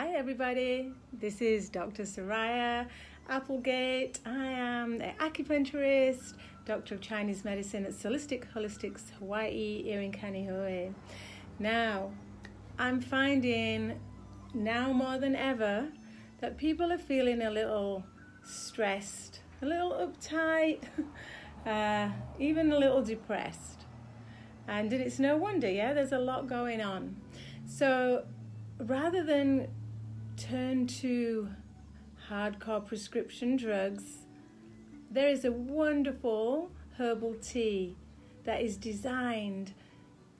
Hi, everybody. This is Dr. Soraya Applegate. I am an acupuncturist, doctor of Chinese medicine at Soulistic Holistics Hawaii here in Kaneohe. Now, I'm finding now more than ever that people are feeling a little stressed, a little uptight, uh, even a little depressed. And it's no wonder, yeah, there's a lot going on. So rather than turn to hardcore prescription drugs, there is a wonderful herbal tea that is designed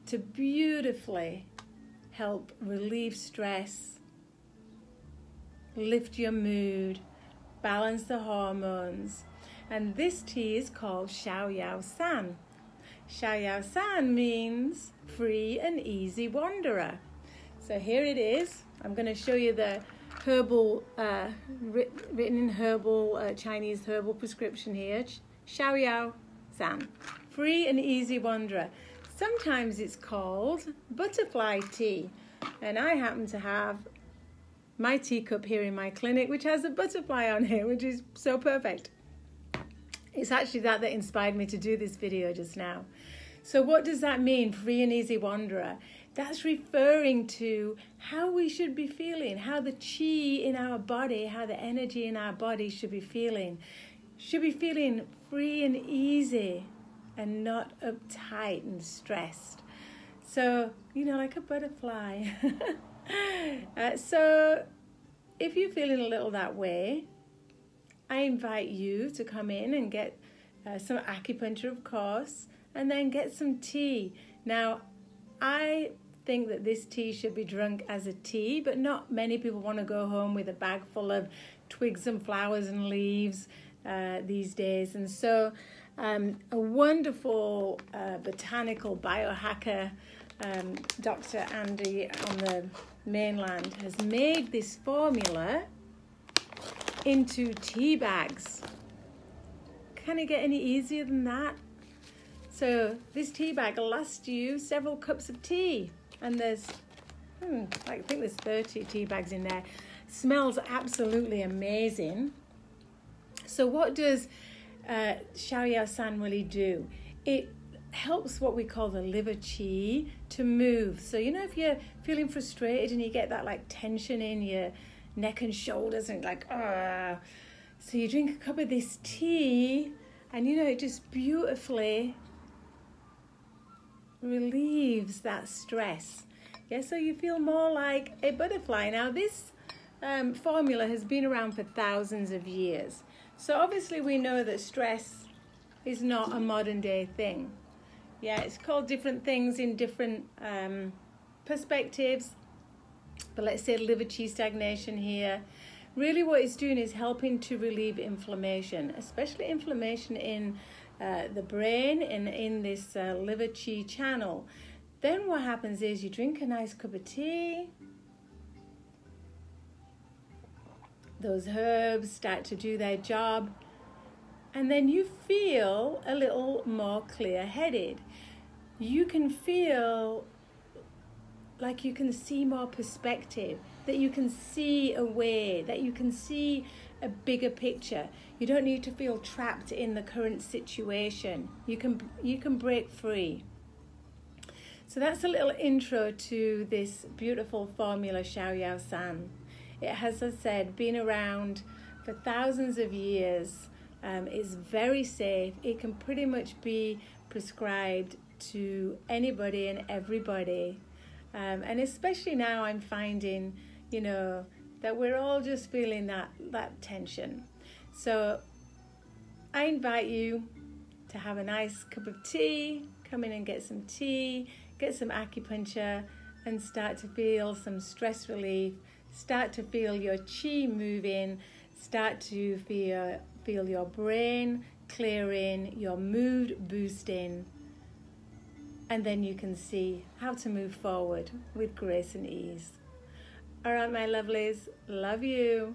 to beautifully help relieve stress, lift your mood, balance the hormones. And this tea is called Xiao Yao San. Xiao Yao San means free and easy wanderer. So here it is. I'm going to show you the herbal, uh, written in herbal, uh, Chinese herbal prescription here. Xiao Yao San. Free and easy wanderer. Sometimes it's called butterfly tea. And I happen to have my teacup here in my clinic, which has a butterfly on here, which is so perfect. It's actually that that inspired me to do this video just now. So, what does that mean, free and easy wanderer? That's referring to how we should be feeling, how the chi in our body, how the energy in our body should be feeling. Should be feeling free and easy and not uptight and stressed. So, you know, like a butterfly. uh, so, if you're feeling a little that way, I invite you to come in and get uh, some acupuncture, of course, and then get some tea. Now, I think that this tea should be drunk as a tea, but not many people want to go home with a bag full of twigs and flowers and leaves uh, these days. And so, um, a wonderful uh, botanical biohacker, um, Dr. Andy on the mainland, has made this formula into tea bags. Can it get any easier than that? So this tea bag will last you several cups of tea and there's hmm, I think there's 30 tea bags in there. Smells absolutely amazing. So what does uh, Xiao San really do? It helps what we call the liver qi to move. So you know if you're feeling frustrated and you get that like tension in your neck and shoulders and like ah, so you drink a cup of this tea and you know it just beautifully relieves that stress. Yeah, so you feel more like a butterfly. Now, this um, formula has been around for thousands of years. So, obviously, we know that stress is not a modern day thing. Yeah, it's called different things in different um, perspectives. But let's say liver qi stagnation here. Really, what it's doing is helping to relieve inflammation, especially inflammation in uh, the brain and in this uh, liver qi channel. Then what happens is you drink a nice cup of tea. Those herbs start to do their job. And then you feel a little more clear headed. You can feel like you can see more perspective, that you can see a way, that you can see a bigger picture. You don't need to feel trapped in the current situation. You can you can break free. So that's a little intro to this beautiful formula Xiao Yao San. It has, as I said, been around for thousands of years. Um, it's very safe. It can pretty much be prescribed to anybody and everybody. Um, and especially now, I'm finding, you know, that we're all just feeling that, that tension. So I invite you to have a nice cup of tea, come in and get some tea, get some acupuncture, and start to feel some stress relief, start to feel your chi moving, start to feel, feel your brain clearing, your mood boosting, and then you can see how to move forward with grace and ease. All right, my lovelies, love you.